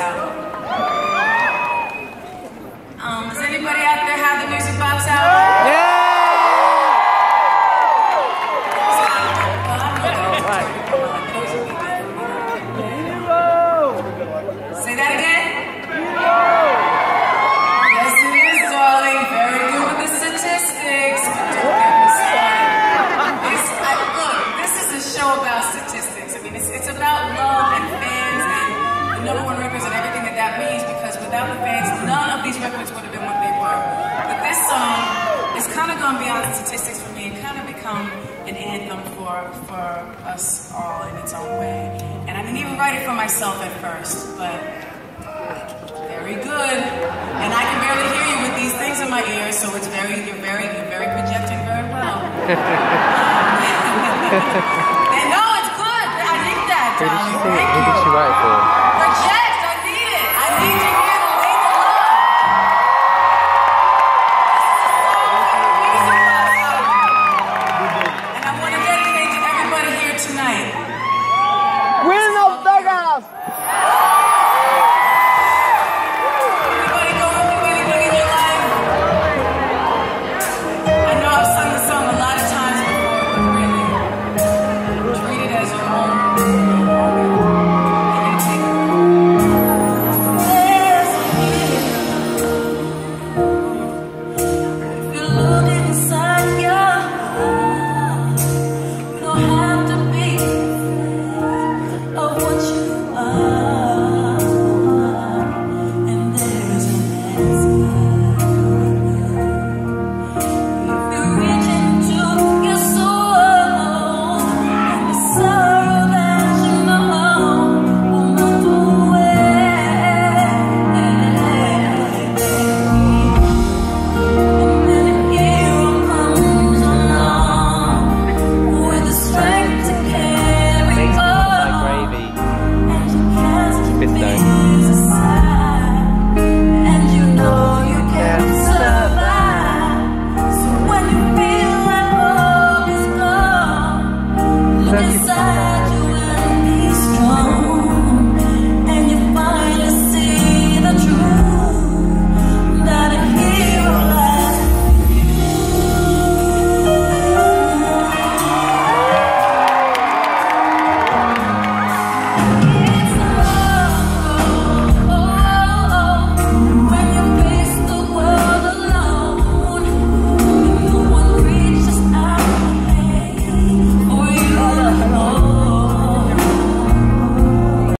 out? Um, does anybody out there have the music box out? Yeah! without the fans, none of these records would have been what they were. But this song has kind of gone beyond the statistics for me and kind of become an anthem for, for us all in its own way. And I didn't even write it for myself at first, but very good. And I can barely hear you with these things in my ears, so it's very, you're very, you're very projecting very well. Um, they know it's good. I need that, darling. write you. As your